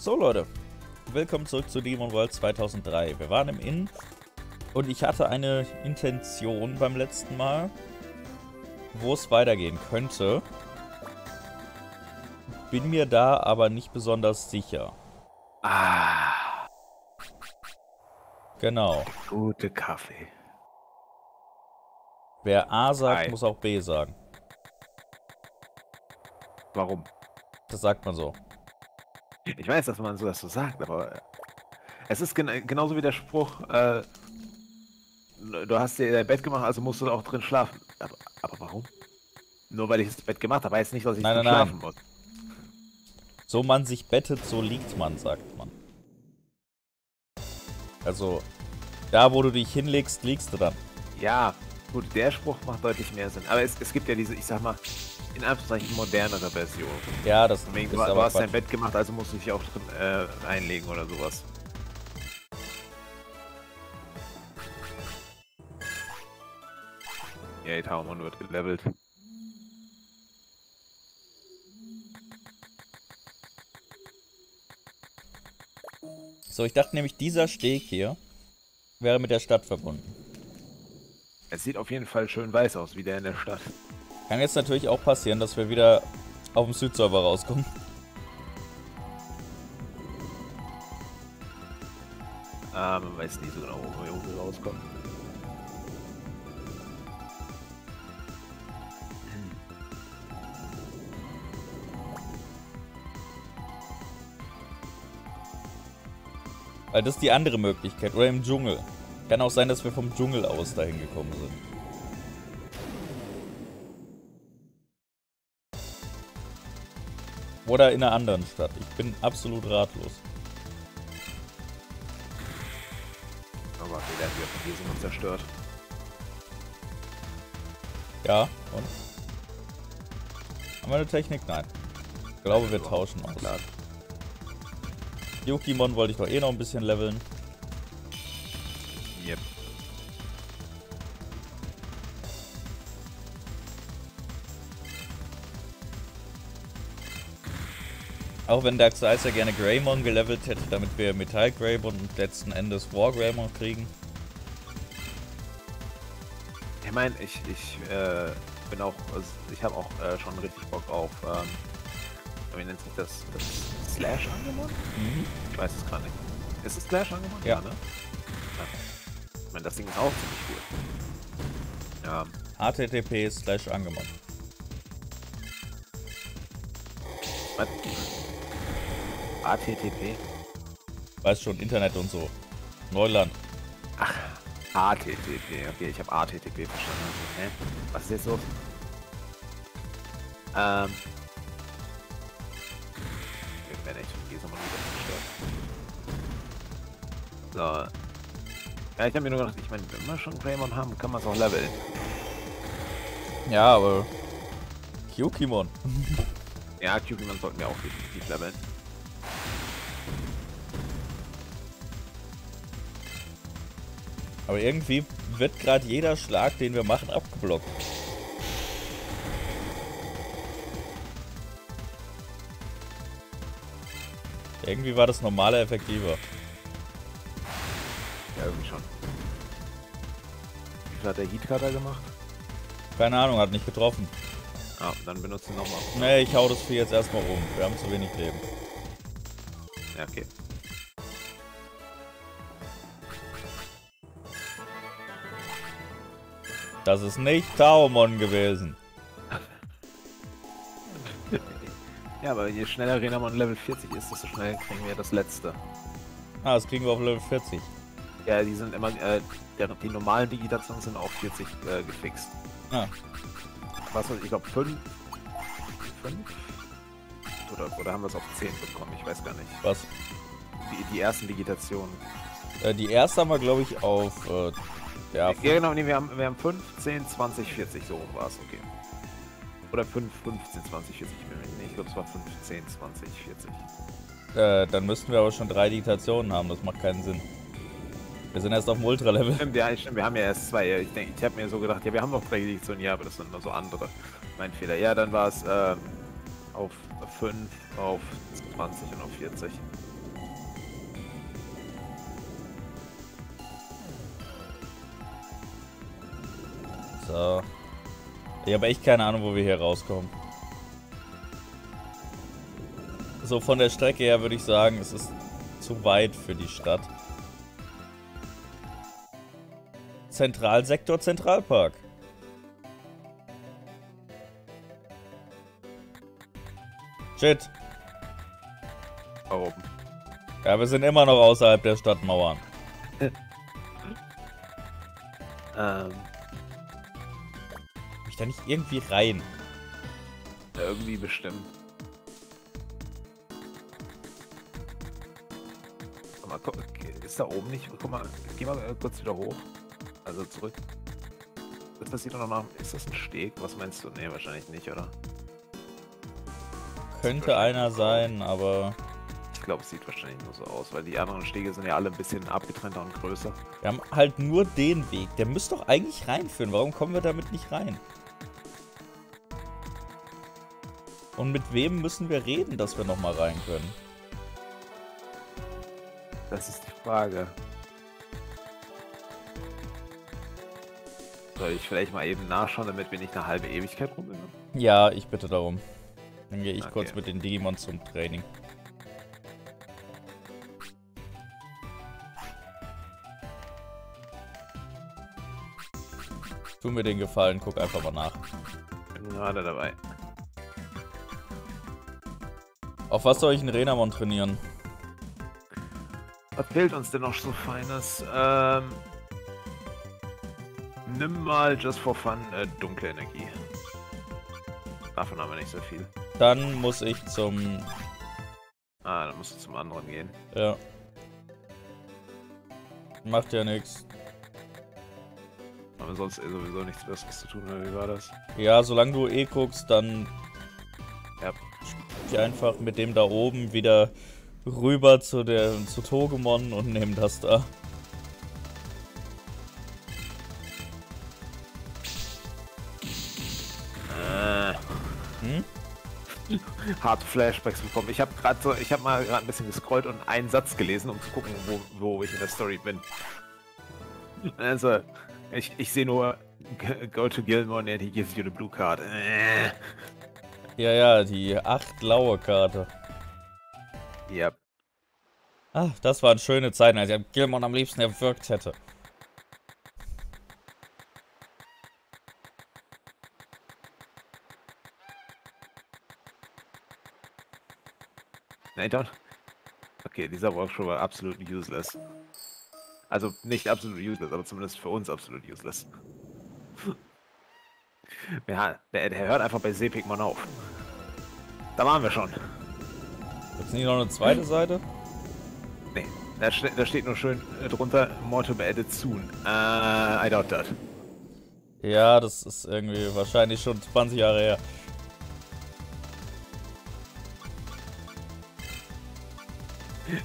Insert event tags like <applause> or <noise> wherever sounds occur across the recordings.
So Leute, willkommen zurück zu Demon World 2003. Wir waren im Inn und ich hatte eine Intention beim letzten Mal, wo es weitergehen könnte. Bin mir da aber nicht besonders sicher. Ah, Genau. gute Kaffee. Wer A sagt, Ei. muss auch B sagen. Warum? Das sagt man so. Ich weiß, dass man so das so sagt, aber äh, es ist gen genauso wie der Spruch, äh, du hast dir dein Bett gemacht, also musst du auch drin schlafen. Aber, aber warum? Nur weil ich das Bett gemacht habe, heißt nicht, dass ich Nein, drin nein, nein. schlafen muss. So man sich bettet, so liegt man, sagt man. Also, da wo du dich hinlegst, liegst du dann. Ja, gut, der Spruch macht deutlich mehr Sinn. Aber es, es gibt ja diese, ich sag mal, in Anführungszeichen modernere Version. Ja, das Von wegen, ist du, du aber hast dein Quatsch. Bett gemacht, also musst du dich auch drin äh, einlegen oder sowas. Yay, Taumon wird gelevelt. So, ich dachte nämlich, dieser Steg hier wäre mit der Stadt verbunden. Es sieht auf jeden Fall schön weiß aus, wie der in der Stadt. Kann jetzt natürlich auch passieren, dass wir wieder auf dem Südserver rauskommen. Ah, man weiß nie so genau, wo wir oben rauskommen. Weil das ist die andere Möglichkeit. Oder im Dschungel. Kann auch sein, dass wir vom Dschungel aus dahin gekommen sind. Oder in einer anderen Stadt. Ich bin absolut ratlos. Aber wir werden wieder von Jesum zerstört. Ja, und? Haben wir eine Technik? Nein. Ich glaube, wir tauschen aus. Klar. Yukimon wollte ich doch eh noch ein bisschen leveln. Auch wenn Dark Souls ja gerne Greymon gelevelt hätte, damit wir Metall Greymon und letzten Endes War Greymon kriegen. Ich meine, ich, ich äh, bin auch, also ich habe auch äh, schon richtig Bock auf, ähm, wie nennt sich das, das Slash-Angemon? Mhm. Ich weiß es gar nicht. Ist es Slash-Angemon? Ja. ne? Ja. Ich meine, das Ding ist auch ziemlich gut. Ja, HTTP slash Angemon. was? ATTP? Weiß schon, Internet und so. Neuland. ATTP, okay, ich habe ATTP verstanden. Hä? Was ist jetzt los? Ähm. Wir werden echt von Gesa mal wieder zerstört. So. Ja, ich habe mir nur gedacht, ich meine, wenn wir schon Greymon haben, kann man es auch leveln. Ja, aber. Yukimon. Ja, Cubimon sollten wir auch definitiv leveln. Aber irgendwie wird gerade jeder Schlag, den wir machen, abgeblockt. Irgendwie war das normale effektiver. Ja, irgendwie schon. Wie viel hat der Heatcutter gemacht? Keine Ahnung, hat nicht getroffen. Ah, dann benutzen wir nochmal. Nee, ich hau das Vieh jetzt erstmal um. Wir haben zu wenig Leben. Ja, okay. Das ist nicht Taumon gewesen. <laughs> Ja, aber je schneller Renamon Level 40 ist, desto schneller kriegen wir das letzte. Ah, das kriegen wir auf Level 40. Ja, die sind immer, äh, der, die normalen Digitationen sind auf 40 äh, gefixt. Ah, Was, weiß ich glaube 5? 5? Oder, oder haben wir es auf 10 bekommen? Ich weiß gar nicht. was? Die, die ersten Digitationen. Äh, die erste haben wir, glaube ich, auf. Äh, ja, Ja, genau, nee, wir haben, wir haben 5, 10, 20, 40, so war es, okay. Oder 5, 15, 20, 40, ich ich glaube es war 5, 10, 20, 40. äh, dann müssten wir aber schon drei Digitationen haben. Das macht keinen Sinn. Wir sind erst auf dem Ultra-Level. Stimmt, ja, stimmt, wir haben ja erst zwei. Ich, denk, ich habe mir so gedacht, ja, wir haben noch drei Digitationen, ja, aber das sind nur so andere. Mein Fehler. Ja, dann war es ähm, auf 5, auf 20 und auf 40. Da. Ich habe echt keine Ahnung, wo wir hier rauskommen. So von der Strecke her würde ich sagen, es ist zu weit für die Stadt. Zentralsektor Zentralpark. Shit. Da oben. Ja, wir sind immer noch außerhalb der Stadtmauern. <laughs> Ähm, da nicht irgendwie rein? irgendwie bestimmt. Guck mal, guck, ist da oben nicht? Guck mal, geh mal äh, kurz wieder hoch. Also zurück. Das hier noch nach. Ist das ein Steg? Was meinst du? Nee, wahrscheinlich nicht, oder? Könnte einer sein, aber Ich glaube, es sieht wahrscheinlich nur so aus, weil die anderen Stege sind ja alle ein bisschen abgetrennter und größer. wir haben halt nur den Weg. Der müsste doch eigentlich reinführen. Warum kommen wir damit nicht rein? Und mit wem müssen wir reden, dass wir nochmal rein können? Das ist die Frage. Soll ich vielleicht mal eben nachschauen, damit wir nicht eine halbe Ewigkeit rum sind? Ja, ich bitte darum. Dann gehe ich Okay. kurz mit den Digimon zum Training. Tu mir den Gefallen, guck einfach mal nach. Bin gerade dabei. Auf was soll ich einen Renamon trainieren? Was fehlt uns denn noch so Feines? Ähm, nimm mal just for fun äh, dunkle Energie. Davon haben wir nicht so viel. Dann muss ich zum... Ah, dann musst du zum anderen gehen. Ja. Macht ja nichts. Aber sonst eh sowieso nichts Besseres zu tun, oder wie war das? Ja, solange du eh guckst, dann Ja. Ich einfach mit dem da oben wieder rüber zu der zu Togemon und nehmen das da. Äh, Hm? harte Flashbacks bekommen. Ich habe gerade so, ich habe mal gerade ein bisschen gescrollt und einen Satz gelesen, um zu gucken, wo, wo ich in der Story bin. Also, ich, ich sehe nur Go to Gilmore and he gives you the blue card. Äh. Ja, ja, die 8 blaue Karte. Ja, Ah, das waren schöne Zeiten, als ich Gilmon am liebsten erwürgt hätte. Nathan? Okay, dieser Workshop war absolut useless. Also nicht absolut useless, aber zumindest für uns absolut useless. <laughs> Ja, der, der hört einfach bei Sepikmon auf. Da waren wir schon. Gibt's nicht noch eine zweite Seite? Nee, da, ste da steht nur schön äh, drunter, Motto beendet soon. Äh, I doubt that. Ja, das ist irgendwie wahrscheinlich schon 20 Jahre her.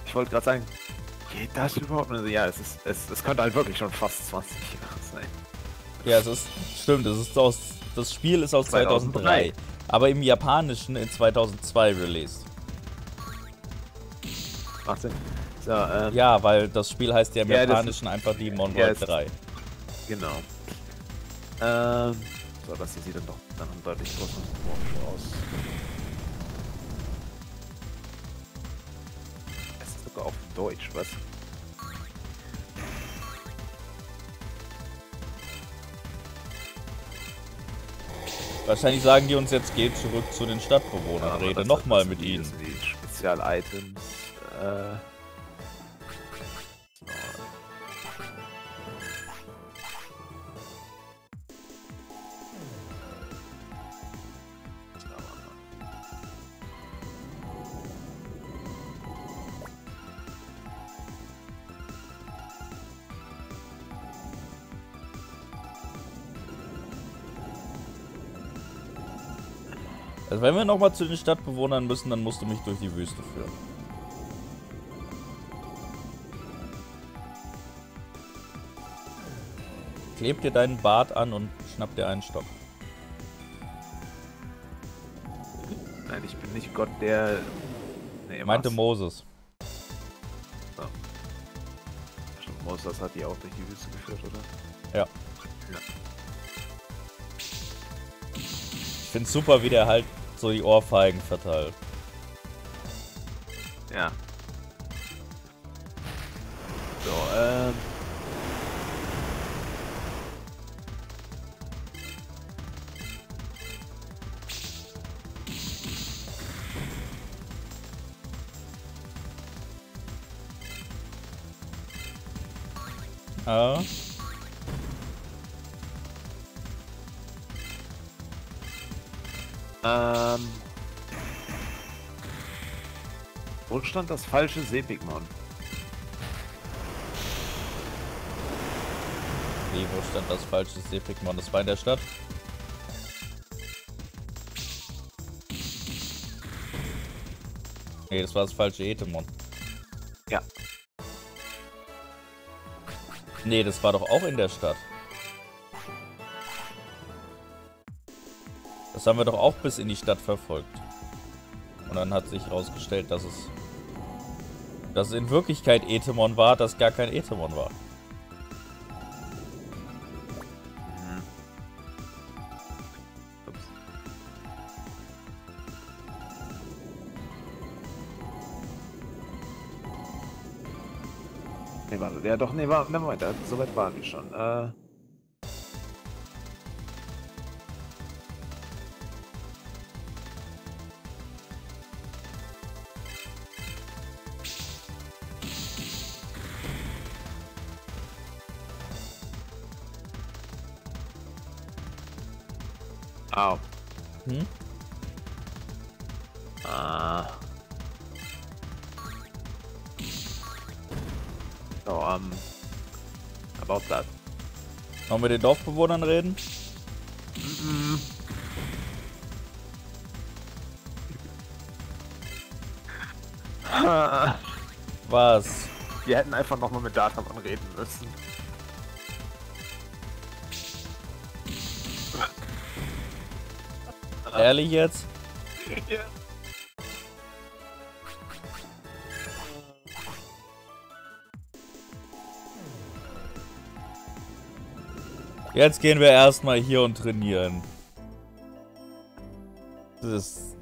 Ich wollte gerade sagen, geht das überhaupt? Also, ja, es ist, es, es könnte halt wirklich schon fast 20 Jahre sein. Ja, es ist, stimmt, es ist aus, das Spiel ist aus 2003. 2003. Aber im Japanischen in 2002 released. Macht Sinn. So, ähm, Ja, weil das Spiel heißt ja im Ja, Japanischen einfach Demon World es- 3. Genau. Ähm, so, das hier sieht dann doch einem deutlich Workshop aus. Es ist sogar auf Deutsch, was? Wahrscheinlich sagen die uns jetzt, geht zurück zu den Stadtbewohnern, aber rede nochmal mit ihnen. Die Spezial-Items. Äh. Wenn wir nochmal zu den Stadtbewohnern müssen, dann musst du mich durch die Wüste führen. Kleb dir deinen Bart an und schnapp dir einen Stock. Nein, ich bin nicht Gott, der. Nee, Meinte was? Moses. Stimmt, Moses hat die auch durch die Wüste geführt, oder? Ja. Ja. finde super, wie der halt so die Ohrfeigen verteilt. Ja. So, ähm. Ja. Ähm. Wo stand das falsche Seepigmon? Wie, wo stand das falsche Seepigmon? Das war in der Stadt? Nee, das war das falsche Etemon. Ja. Nee, das war doch auch in der Stadt. Das haben wir doch auch bis in die Stadt verfolgt. Und dann hat sich herausgestellt, dass es... Dass es in Wirklichkeit Etemon war, das gar kein Etemon war. Ups. Nee, warte, ja doch, nee, war, ne, Moment, äh, so weit waren wir schon. Äh, Au. Hm? Ah. So, um. About that. Noch mit den Dorfbewohnern reden? Was? Wir hätten einfach nochmal mit Datamon reden müssen. Ehrlich jetzt? Ja. Jetzt gehen wir erstmal hier und trainieren. Das ist...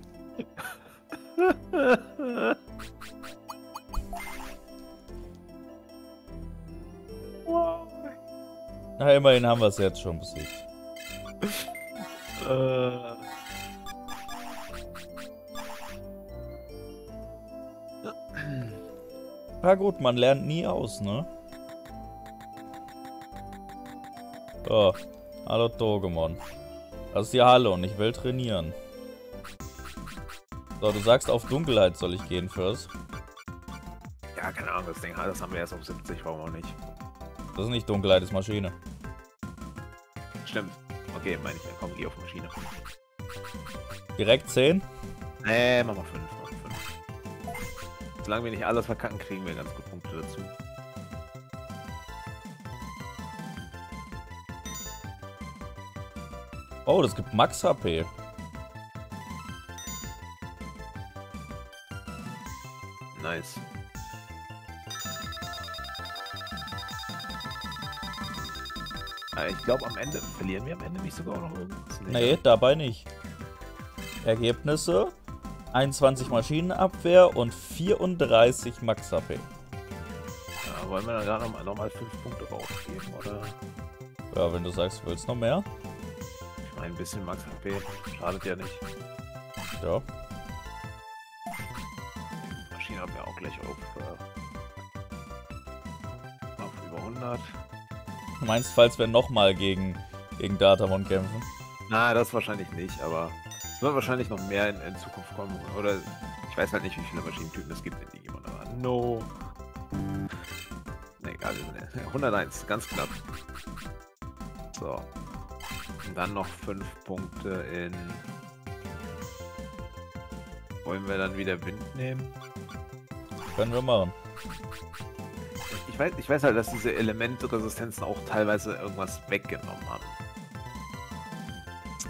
Na, immerhin haben wir es jetzt schon besiegt. Äh. Na gut, man lernt nie aus, ne? So, hallo Togemon. Das ist die Halle und ich will trainieren. So, du sagst, auf Dunkelheit soll ich gehen first. Ja, keine Ahnung, das Ding, das haben wir erst auf 70, warum auch nicht. Das ist nicht Dunkelheit, das ist Maschine. Stimmt. Okay, meine ich, komm, geh auf Maschine. Direkt 10? Nee, mach mal 5. Mach mal 5. Solange wir nicht alles verkacken, kriegen wir ganz gut Punkte dazu. Oh, das gibt Max HP. Nice. Äh, Ich glaube, am Ende verlieren wir am Ende nicht sogar auch noch irgendwas. Nee, dabei nicht. Ergebnisse: 21 Maschinenabwehr und 34 Max HP. Ja, wollen wir dann gerade noch, noch mal 5 Punkte rausgeben, oder? Ja, wenn du sagst, du willst noch mehr. Ich meine, ein bisschen Max HP schadet ja nicht. Ja. Maschine haben wir auch gleich auf, äh, auf über 100. Du meinst, falls wir nochmal gegen, gegen Datamon kämpfen? Na, das wahrscheinlich nicht, aber es wird wahrscheinlich noch mehr in, in Zukunft kommen. Oder ich weiß halt nicht, wie viele Maschinentypen es gibt in Digimon, aber no. Ne, egal, wir sind ja- 101, ganz knapp. So. Und dann noch 5 Punkte in. Wollen wir dann wieder Wind nehmen? Können wir machen. Ich weiß, ich weiß halt, dass diese Elementresistenzen auch teilweise irgendwas weggenommen haben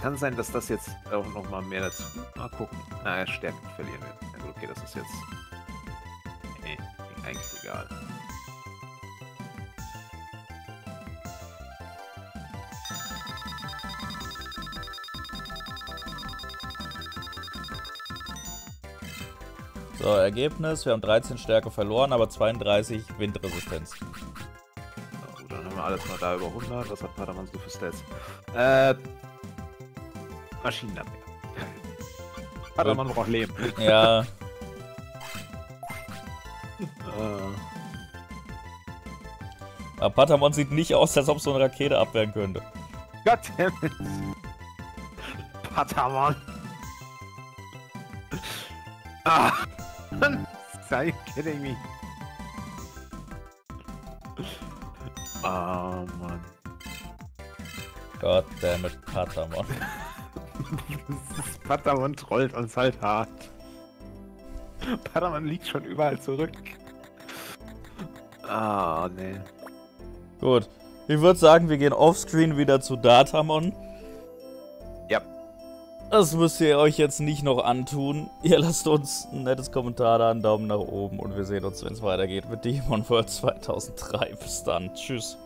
kann sein, dass das jetzt auch nochmal mehr dazu... Mal gucken. Na, Stärken verlieren wir. Na okay, das ist jetzt... Nee, eigentlich egal. So, Ergebnis. Wir haben 13 Stärke verloren, aber 32 Windresistenz. So, dann haben wir alles mal da über 100. Was hat Padawan so für Stats? Äh, Maschinenabwehr. Padermann <laughs> braucht <laughs> Leben. Ja, Äh, aber Patamon sieht nicht aus, als ob so eine Rakete abwehren könnte. Goddammit. Patamon. Ah. <laughs> Are you kidding me? Ah, Mann. Goddammit, Patamon. <laughs> Das Patamon trollt uns halt hart. Patamon liegt schon überall zurück. Ah, nee. Gut. Ich würde sagen, wir gehen offscreen wieder zu Datamon. Ja. Das müsst ihr euch jetzt nicht noch antun. Ihr lasst uns ein nettes Kommentar da, einen Daumen nach oben und wir sehen uns, wenn es weitergeht mit Demon World 2003. Bis dann. Tschüss.